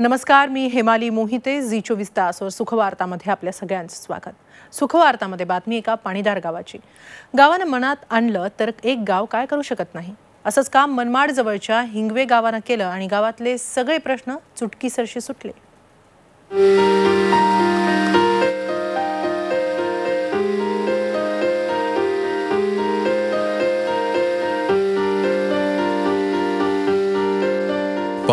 नमस्कार मी हेमाली मोहिते झी चोवीस तासवर सुखवार्तामध्ये आपल्या सगळ्यांचं स्वागत. सुखवार्तामध्ये बातमी एका पाणीदार गावाची. गावानं मनात आणलं तर एक गाव काय करू शकत नाही? असंच काम मनमाड जवळच्या हिंगवे गावानं केलं आणि गावातले सगळे प्रश्न चुटकीसरशी सुटले.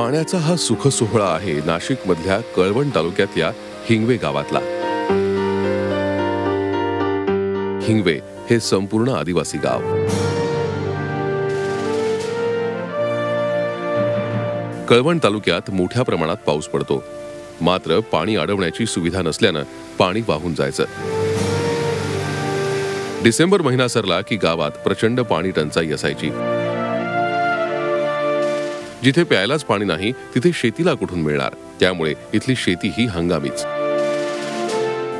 पाण्याचा हा सुख सोहळा आहे नाशिक मधल्या कळवण तालुक्यातल्या हिंगवे गावातला. हिंगवे हे संपूर्ण आदिवासी गाव. कळवण तालुक्यात मोठ्या प्रमाणात पाऊस पडतो. मात्र पाणी अडवण्याची सुविधा नसल्यानं पाणी वाहून जायचं. डिसेंबर महिना सरला की गावात प्रचंड पाणी टंचाई असायची. जिथे प्यायलाच पाणी नाही तिथे शेतीला कुठून मिळणार? त्यामुळे इथली शेती ही हंगामीच.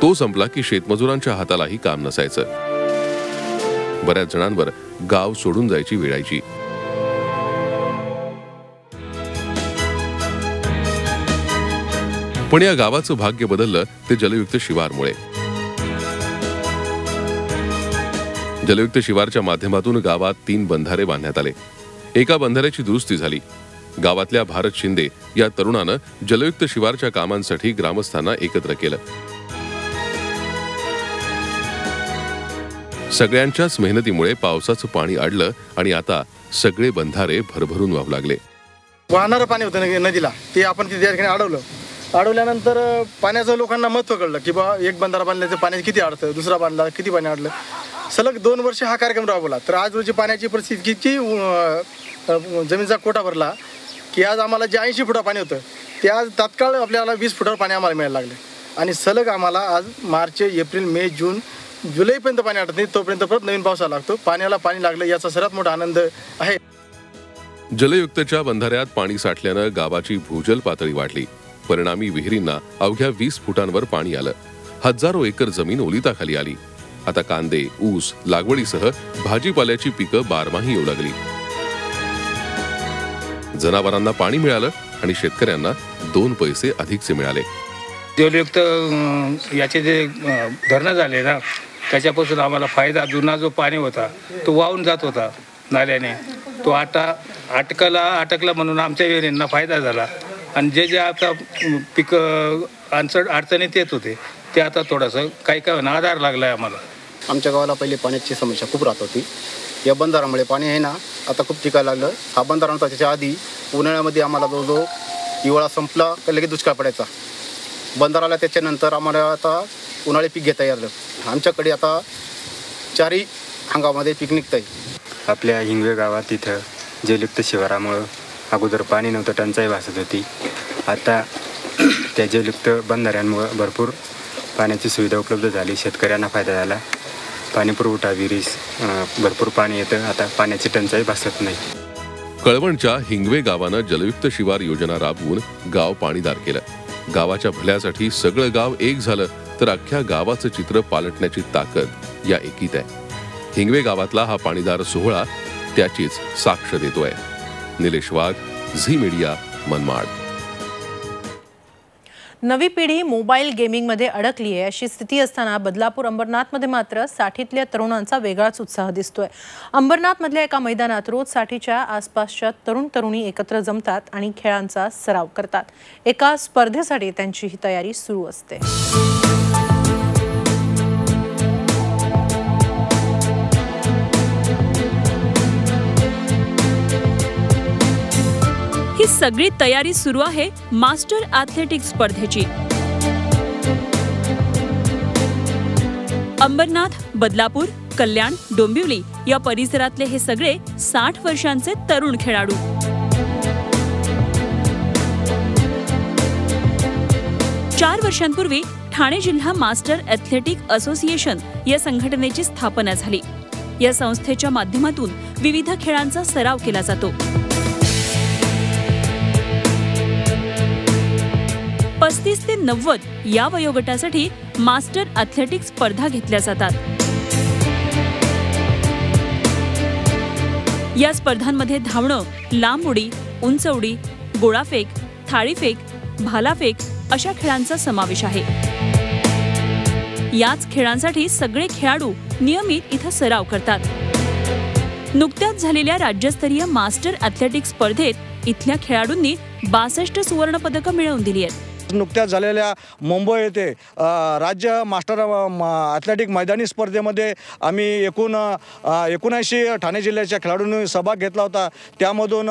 तो संपला की शेतमजुरांच्या हातालाही काम नसायचं. बऱ्याच जणांवर गाव सोडून जायची वेळायची पण या गावाचं भाग्य बदललं ते जलयुक्त शिवारमुळे. जलयुक्त शिवारच्या माध्यमातून गावात तीन बंधारे बांधण्यात आले. एका बंधाऱ्याची दुरुस्ती झाली. गावातल्या भारत शिंदे या तरुणानं जलयुक्त शिवारच्या कामांसाठी ग्रामस्थांना एकत्र केलं. सगळ्यांच्याच मेहनतीमुळे पावसाचं पाणी अडलं आणि आता सगळे बंधारे भरभरून वाहू लागले. वाहणारं पाणी होतं नदीला. ते आपण तिथे त्या ठिकाणी अडवलं. अडवल्यानंतर पाण्याचं लोकांना महत्त्व कळलं की बा एक बंधारा बांधल्याचं पाणी किती अडतं दुसरा बांधला किती पाणी अडलं सलग दोन वर्ष हा कार्यक्रम राबवला. तर आज रोजी पाण्याची परिस्थिती किती जमिनीचा कोटा भरला की आज आम्हाला जे ऐंशी फुटा पाणी होतं ते आज तात्काळ आपल्याला वीस फुटावर पाणी आम्हाला मिळायला लागले. आणि सलग आम्हाला आज मार्च एप्रिल मे जून जुलैपर्यंत पाणी आटत नाही तोपर्यंत परत नवीन पावसाळा लागतो. पाण्याला पाणी लागलं याचा सर्वात मोठा आनंद आहे. जलयुक्तच्या बंधाऱ्यात पाणी साठल्यानं गावाची भूजल पातळी वाढली. परिणामी विहिरींना अवघ्या वीस फुटांवर पाणी आलं. हजारो एकर जमीन ओलिताखाली आली. आता कांदे ऊस लागवडीसह भाजीपाल्याची पिकं बारमाही येऊ लागली. जनावरांना पाणी मिळालं आणि शेतकऱ्यांना दोन पैसे अधिकचे मिळाले. जलयुक्त याचे जे धरणं झाले ना त्याच्यापासून आम्हाला फायदा जुना जो पाणी होता तो वाहून जात होता नाल्याने. तो आता अटकला अटकला म्हणून आमच्या विहिरींना फायदा झाला. आणि जे जे आता पिकं अडचण अडचणीत येत होते ते आता थोडंसं काही काही होणं आधार लागला आहे आम्हाला. आमच्या गावाला पहिले पाण्याची समस्या खूप राहत होती. या बंधारामुळे पाणी आहे ना आता खूप टिकायला लागलं. हा बंधारा होता त्याच्या आधी उन्हाळ्यामध्ये आम्हाला जवळजवळ हिवाळा संपला का लगेच दुष्काळ पडायचा. बंधाराला त्याच्यानंतर आम्हाला आता उन्हाळी पीक घेता आलं आमच्याकडे आता चारही हंगामामध्ये पीक निघतं आहे आपल्या हिंगवे गावात इथं जलयुक्त शिवारामुळं अगोदर पाणी नव्हतं टंचाई भासत होती. आता त्या जलयुक्त बंधाऱ्यांमुळं भरपूर पाण्याची सुविधा उपलब्ध झाली शेतकऱ्यांना फायदा झाला. पाणीपुरवठा विहिरीस भरपूर पाणी येतं. आता पाण्याची टंचाई भासत नाही. कळवणच्या हिंगवे गावानं जलयुक्त शिवार योजना राबवून गाव पाणीदार केलं. गावाच्या भल्यासाठी सगळं गाव एक झालं तर अख्ख्या गावाचं चित्र पालटण्याची ताकद या एकीत आहे. हिंगवे गावातला हा पाणीदार सोहळा त्याचीच साक्ष देतोय. Nilesh Wagh Zee media Manmad. नवी पिढी मोबाईल गेमिंगमध्ये अडकली आहे. अशी स्थिती असताना बदलापूर अंबरनाथमध्ये मात्र साठीतल्या तरुणांचा वेगळाच उत्साह दिसतोय. अंबरनाथमधल्या एका मैदानात रोज साठीच्या आसपासच्या तरुण तरुणी एकत्र जमतात आणि खेळांचा सराव करतात. एका स्पर्धेसाठी त्यांची ही तयारी सुरू असते. सगळी तयारी सुरू आहे मास्टर ॲथलेटिक स्पर्धेची. अंबरनाथ बदलापूर कल्याण डोंबिवली या परिसरातले हे सगळे साठ वर्षांचे तरुण खेळाडू. चार वर्षांपूर्वी ठाणे जिल्हा मास्टर ॲथलेटिक असोसिएशन या संघटनेची स्थापना झाली. या संस्थेच्या माध्यमातून विविध खेळांचा सराव केला जातो. पस्तीस ते नव्वद या वयोगटासाठी मास्टर ॲथलेटिक्स स्पर्धा घेतल्या जातात. या स्पर्धांमध्ये धावणं लांब उडी उंच उडी गोळाफेक थाळीफेक भालाफेक अशा खेळांचा समावेश आहे. याच खेळांसाठी सगळे खेळाडू नियमित इथं सराव करतात. नुकत्याच झालेल्या राज्यस्तरीय मास्टर ॲथलेटिक्स स्पर्धेत इथल्या खेळाडूंनी बासष्ट सुवर्ण पदकं मिळवून दिली आहेत. नुकत्याच झालेल्या मुंबई येथे राज्य मास्टर म, ॲथलेटिक मैदानी स्पर्धेमध्ये आम्ही एकूण एकोणऐंशी ठाणे जिल्ह्याच्या खेळाडूंनी सहभाग घेतला होता. त्यामधून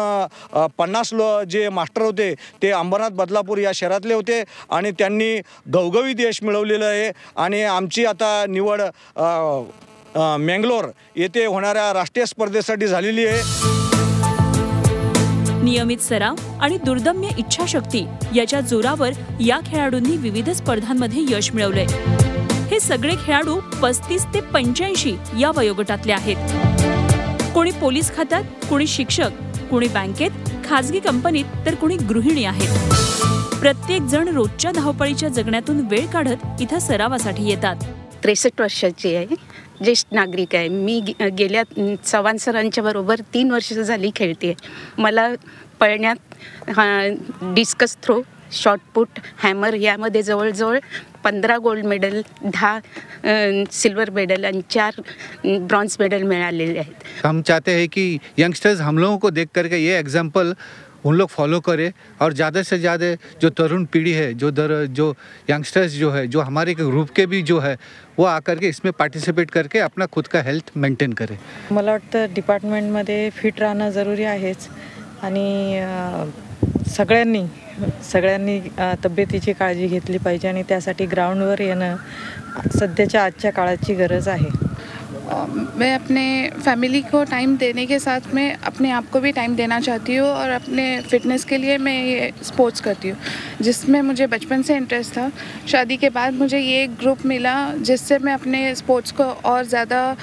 पन्नास लो जे मास्टर होते ते अंबरनाथ बदलापूर या शहरातले होते आणि त्यांनी घवघवीत यश मिळवलेलं आहे. आणि आमची आता निवड मेंगलोर येथे होणाऱ्या राष्ट्रीय स्पर्धेसाठी झालेली आहे. नियमित सराव आणि दुर्दम्य इच्छाशक्ती याच्या जोरावर या खेळाडूंनी विविध स्पर्धांमध्ये यश मिळवलंय. हे सगळे खेळाडू पस्तीस ते पंच्याऐंशी या वयोगटातले आहेत. कोणी पोलीस खात्यात कोणी शिक्षक कोणी बँकेत खाजगी कंपनीत तर कोणी गृहिणी आहेत. प्रत्येक जण रोजच्या धावपळीच्या जगण्यातून वेळ काढत इथं सरावासाठी येतात. त्रेसष्ट वर्षाची आहे. ज्येष्ठ नागरिक आहे. मी गे- गेल्या चव्हाण सरांच्या बरोबर तीन वर्ष झाली खेळते मला पळण्यात हा डिस्कस थ्रो शॉर्टपुट हॅमर यामध्ये जवळजवळ पंधरा गोल्ड मेडल दहा सिल्वर मेडल आणि चार ब्रॉन्झ मेडल मिळालेले आहेत. हम चाहते हैं कि यंगस्टर्स हम लोगों को देख करके ये एग्जाम्पल उन लोग फॉलो करें और ज़्यादा से ज़्यादा जो तरुण पीढ़ी है जो दर जो यंगस्टर्स जो है जो हमारे ग्रुप के भी जो है वो आकर के इसमें पार्टिसिपेट करके अपना खुद का हेल्थ मेंटेन करें। मला वाटतं डिपार्टमेंटमध्ये फिट राहणं जरुरी आहेच. आणि सगळ्यांनी सगळ्यांनी तब्येतीची काळजी घेतली पाहिजे आणि त्यासाठी ग्राउंडवर येणं सध्याच्या आजच्या काळाची गरज आहे. मैं अपने फैमिली को टाइम देने के साथ में अपने आप को भी टाइम देना चाहती हूँ और अपने फिटनेस के लिए मैं ये स्पोर्ट्स करती हूँ जिसमें मुझे बचपन से इंटरेस्ट था। शादी के बाद मुझे ये एक ग्रुप मिला जिससे मैं अपने स्पोर्ट्स को और ज़्यादा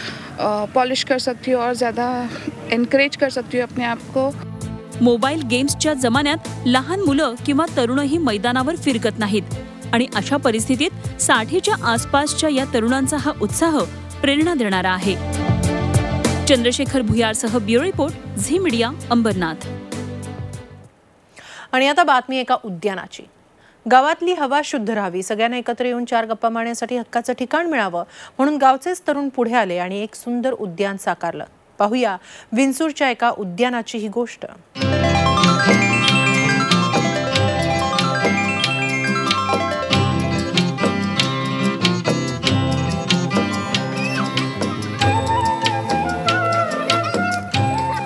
पॉलिश कर सकती हूँ और ज़्यादा इनक्रेज कर सकती हूँ अपने आप को। मोबाईल गेम्सच्या जमान्यात लहान मुलं किंवा तरुणही मैदानावर फिरकत नाहीत. आणि अशा परिस्थितीत साठीच्या आसपासच्या या तरुणांचा हा उत्साह प्रेरणा देणारा आहे. Chandrashekhar भुयारसह bureau report Zee media Ambernath. आणि आता बातमी एका उद्यानाची. गावातली हवा शुद्ध राहावी सगळ्यांना एकत्र येऊन चार गप्पा मारण्यासाठी हक्काचं ठिकाण मिळावं म्हणून गावचेच तरुण पुढे आले आणि एक सुंदर उद्यान साकारलं. पाहूया विंचूरच्या एका उद्यानाची ही गोष्ट.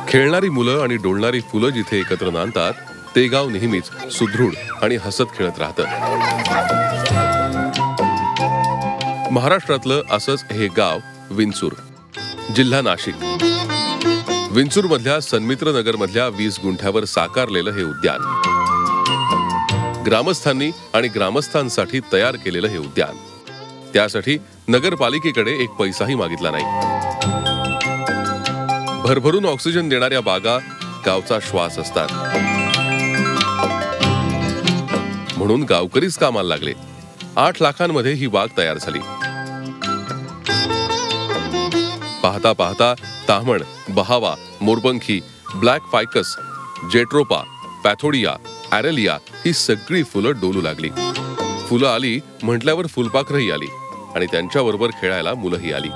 खेळणारी मुलं आणि डोलणारी फुलं जिथे एकत्र नांदतात ते गाव नेहमीच सुदृढ आणि हसत खेळत राहतं. महाराष्ट्रातलं असंच हे गाव विंचूर जिल्हा नाशिक. विंचूर मधल्या सन्मित्र नगर मधल्या वीस गुंठ्यावर साकारलेलं हे उद्यान. ग्रामस्थांनी आणि ग्रामस्थांसाठी तयार केलेलं हे उद्यान. त्यासाठी नगरपालिकेकडे एक पैसाही मागितला नाही. भरभरून ऑक्सिजन देणाऱ्या बागा गावचा श्वास असतात. म्हणून गावकरीच कामाला लागले. आठ लाखांमध्ये ही बाग तयार झाली. पाहता पाहता ताहमण बहावा मोरपंखी black ficus jatropha spathodea aralia ही सगळी फुलं डोलू लागली. फुलं आली म्हटल्यावर फुलपाखरही आली आणि त्यांच्याबरोबर खेळायला मुलंही आली.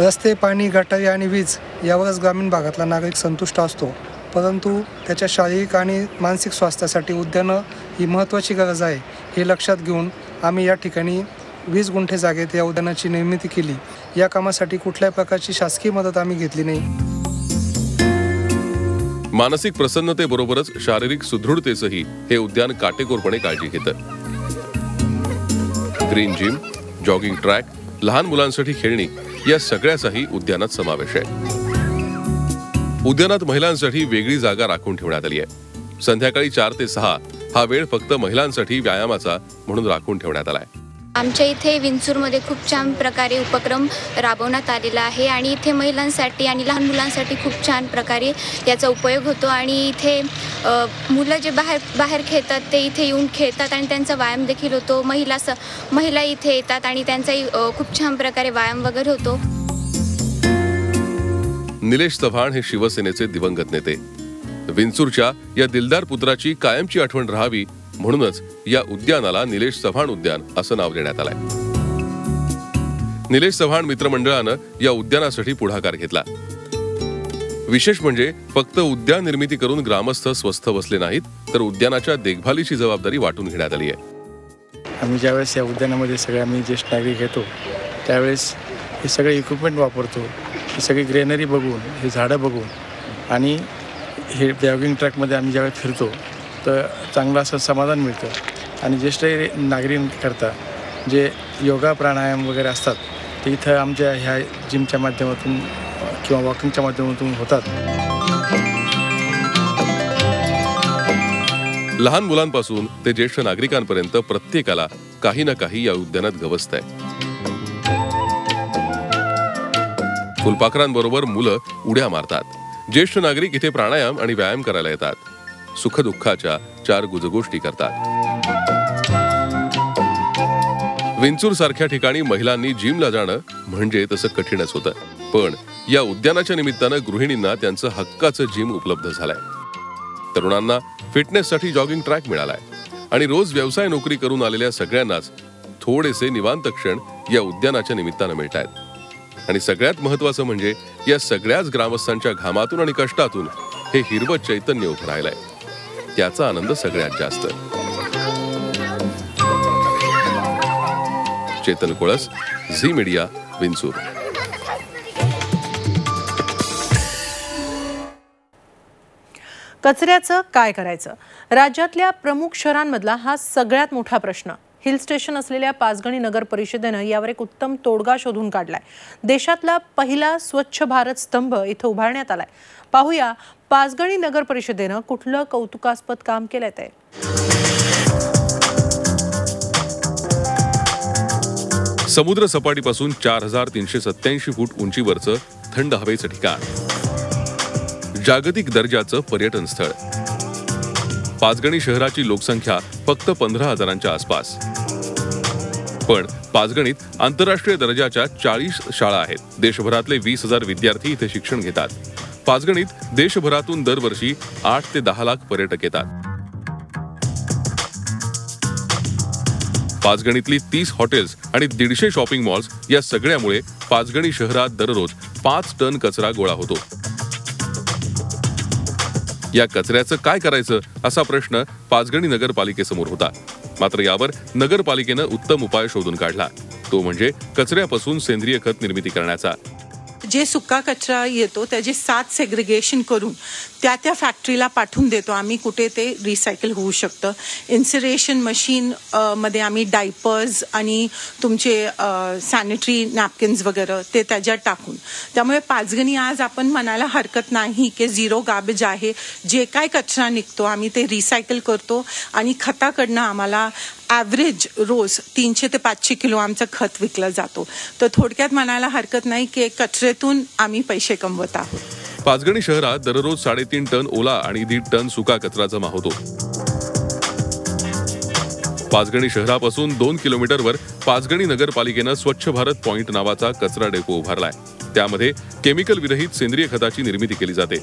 रस्ते पाणी गटारी आणि वीज यावरच ग्रामीण भागातला नागरिक संतुष्ट असतो. परंतु त्याच्या शारीरिक आणि मानसिक स्वास्थ्यासाठी उद्यानं ही महत्त्वाची गरज आहे हे लक्षात घेऊन आम्ही या ठिकाणी वीस गुंठे जागेत या उद्यानाची निर्मिती केली. या कामासाठी कुठल्याही प्रकारची शासकीय मदत आम्ही घेतली नाही. मानसिक प्रसन्नतेबरोबरच शारीरिक सुदृढतेचंही हे उद्यान काटेकोरपणे काळजी घेतं. ग्रीन जिम जॉगिंग ट्रॅक लहान मुलांसाठी खेळणी या सगळ्याचाही उद्यानात समावेश आहे. उद्यानात महिलांसाठी वेगळी जागा राखून ठेवण्यात आली आहे. संध्याकाळी चार ते सहा हा वेळ फक्त महिलांसाठी व्यायामाचा म्हणून राखून ठेवण्यात आलाय आमच्या इथे विंचूरमध्ये खूप छान प्रकारे उपक्रम राबवण्यात आलेला आहे आणि इथे महिलांसाठी आणि लहान मुलांसाठी खूप छान प्रकारे याचा उपयोग होतो आणि इथे मुलं जे बाहेर बाहेर खेळतात ते इथे येऊन खेळतात आणि त्यांचा व्यायाम देखील होतो. महिला स महिला इथे येतात आणि त्यांचाही खूप छान प्रकारे व्यायाम वगैरे होतो. निलेश चव्हाण हे शिवसेनेचे दिवंगत नेते. विंचूरच्या या दिलदार पुत्राची कायमची आठवण राहावी म्हणूनच या उद्यानाला निलेश चव्हाण उद्यान असं नाव देण्यात आलंय. निलेश चव्हाण मित्रमंडळानं या उद्यानासाठी पुढाकार घेतला. विशेष म्हणजे फक्त उद्यान निर्मिती करून ग्रामस्थ स्वस्थ बसले नाहीत तर उद्यानाच्या देखभालीची जबाबदारी वाटून घेण्यात आली आहे आम्ही ज्यावेळेस या उद्यानामध्ये सगळे आम्ही ज्येष्ठ नागरिक येतो त्यावेळेस हे सगळे इक्विपमेंट वापरतो ही सगळी ग्रेनरी बघून हे झाडं बघून आणि हे जॉगिंग ट्रॅकमध्ये आम्ही ज्यावेळेस फिरतो तर चांगलं असं समाधान मिळतं. आणि ज्येष्ठ नागरिकांकरता जे योगा प्राणायाम वगैरे असतात ते इथं आमच्या ह्या जिमच्या माध्यमातून किंवा वॉकिंगच्या माध्यमातून होतात. लहान मुलांपासून ते ज्येष्ठ नागरिकांपर्यंत प्रत्येकाला काही ना काही या उद्यानात गवसत आहे. फुलपाखरांबरोबर मुलं उड्या मारतात. ज्येष्ठ नागरिक इथे प्राणायाम आणि व्यायाम करायला येतात. सुखदुःखाच्या चार गुजगोष्टी करतात. विंचूर सारख्या ठिकाणी महिलांनी जिमला जाणं म्हणजे तसं कठीणच होतं. पण या उद्यानाच्या निमित्तानं गृहिणींना त्यांचं हक्काचं जिम उपलब्ध झालंय. तरुणांना फिटनेससाठी जॉगिंग ट्रॅक मिळालाय. आणि रोज व्यवसाय नोकरी करून आलेल्या सगळ्यांनाच थोडेसे निवांत क्षण या उद्यानाच्या निमित्तानं मिळत आहेत आणि सगळ्यात महत्वाचं म्हणजे या सगळ्याच ग्रामस्थांच्या घामातून आणि कष्टातून हे हिरवं चैतन्य उभं राहिलंय. त्याचा आनंद सगळ्यात जास्त. Chetan Kolas Zee media Vinchur. कचऱ्याचं काय करायचं? राज्यातल्या प्रमुख शहरांमधला हा सगळ्यात मोठा प्रश्न. हिल स्टेशन असलेल्या पाचगणी नगर परिषदेनं यावर एक उत्तम तोडगा शोधून काढलाय. देशातला पहिला स्वच्छ भारत स्तंभ इथं उभारण्यात आलाय. पाहूया पाचगणी नगर परिषदेनं कुठलं कौतुकास्पद काम केलंय ते. समुद्र सपाटीपासून चार हजार तीनशे सत्याऐंशी फूट उंचीवरचं थंड हवेचं ठिकाण. जागतिक दर्जाचं पर्यटन स्थळ. पाचगणी शहराची लोकसंख्या फक्त पंधरा हजारांच्या आसपास. पण पाचगणीत आंतरराष्ट्रीय दर्जाच्या चाळीस शाळा आहेत. देशभरातले वीस हजार विद्यार्थी इथे शिक्षण घेतात. पाचगणीत देशभरातून दरवर्षी आठ ते दहा लाख पर्यटक येतात. पाचगणीतली तीस हॉटेल्स आणि दीडशे शॉपिंग मॉल्स या सगळ्यामुळे पाचगणी शहरात दररोज पाच टन कचरा गोळा होतो. या कचऱ्याचं काय करायचं असा प्रश्न पाचगणी नगरपालिकेसमोर होता. मात्र यावर नगरपालिकेनं उत्तम उपाय शोधून काढला. तो म्हणजे कचऱ्यापासून सेंद्रिय खत निर्मिती करण्याचा. जे सुका कचरा येतो त्याचे सात सेग्रिगेशन करून त्या त्या फॅक्टरीला पाठवून देतो. आम्ही कुठे ते रिसायकल होऊ शकतं. इन्सिरेशन मशीन मध्ये आम्ही डायपर्स आणि तुमचे सॅनिटरी नॅपकिन्स वगैरे ते त्याच्यात टाकून. त्यामुळे पाचगणी आज आपण म्हणायला हरकत नाही की झिरो गार्बेज आहे. जे काय कचरा निघतो आम्ही ते रिसायकल करतो आणि खताकडनं आम्हाला ॲव्हरेज रोज तीनशे ते पाचशे किलो आमचं खत विकलं जातो. तर थोडक्यात म्हणायला हरकत नाही की कचऱ्यातून आम्ही पैसे कमवत आहोत. पाचगणी शहरात दररोज साडेतीन टन ओला आणि दीड टन सुका कचरा जमा होतो. पाचगणी शहरापासून दोन किलोमीटरवर पाचगणी नगरपालिकेनं स्वच्छ भारत पॉइंट नावाचा कचरा डेपो उभारलाय. त्यामध्ये केमिकल विरहित सेंद्रिय खताची निर्मिती केली जाते.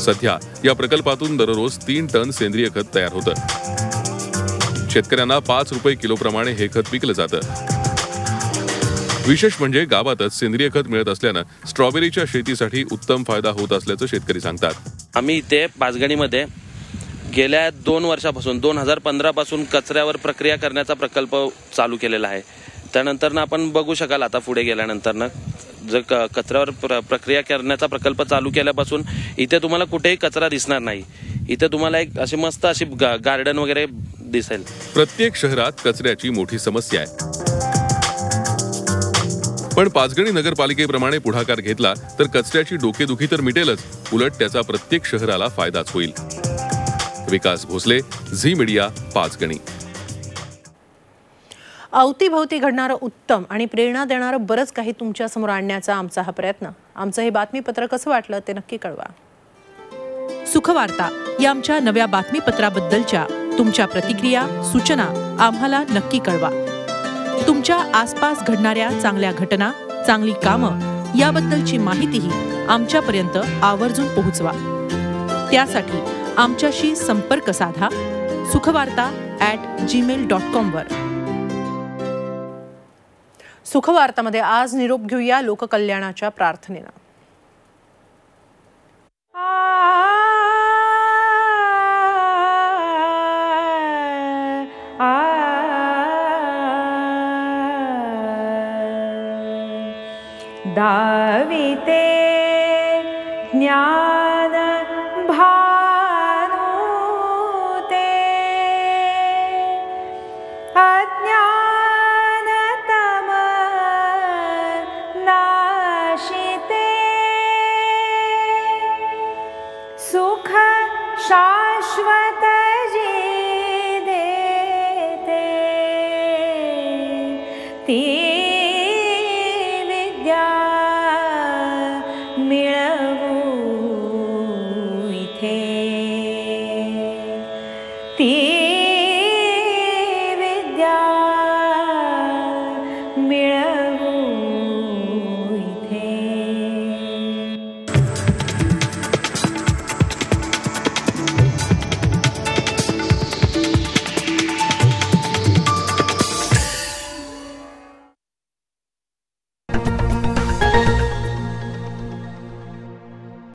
सध्या या प्रकल्पातून दररोज तीन टन सेंद्रिय खत तयार होतं. शेतकऱ्यांना पाच रुपये किलोप्रमाणे हे खत विकलं जातं. विशेष म्हणजे गावातच सेंद्रिय खत मिळत असल्यानं स्ट्रॉबेरीच्या शेतीसाठी उत्तम फायदा होत असल्याचं शेतकरी सांगतात. आम्ही इथे पाचगणीमध्ये गेल्या दोन वर्षापासून दोन हजार पंधरापासून कचऱ्यावर प्रक्रिया करण्याचा प्रकल्प चालू केलेला आहे. त्यानंतरनं आपण बघू शकाल आता पुढे गेल्यानंतरनं. जर क कचऱ्यावर प्र प्रक्रिया करण्याचा प्रकल्प चालू केल्यापासून इथे तुम्हाला कुठेही कचरा दिसणार नाही. इथे तुम्हाला एक अशी मस्त अशी गा गार्डन वगैरे दिसेल. प्रत्येक शहरात कचऱ्याची मोठी समस्या आहे. पण पाचगणी नगरपालिकेप्रमाणे पुढाकार घेतला तर कचऱ्याची डोकेदुखी तर मिटेलच. उलट त्याचा प्रत्येक शहराला फायदाच होईल. Vikas Bhosale Zee media Panchgani. अवतीभवती घडणारं उत्तम आणि प्रेरणा देणारं बरंच काही तुमच्यासमोर आणण्याचा आमचा हा प्रयत्न. आमचं हे बातमीपत्र कसं वाटलं ते नक्की कळवा. सुखवार्ता या आमच्या नव्या बातमीपत्राबद्दलच्या तुमच्या प्रतिक्रिया सूचना आम्हाला नक्की कळवा. तुमच्या आसपास घडणाऱ्या चांगल्या घटना चांगली कामं याबद्दलची माहितीही आमच्यापर्यंत आवर्जून पोहोचवा. त्यासाठी आमच्याशी संपर्क साधा सुखवार्ता ॲट जीमेल डॉट कॉमवर सुखवार्तामध्ये आज निरोप घेऊया लोककल्याणाच्या प्रार्थनेनं विते ज्ञान मिळवू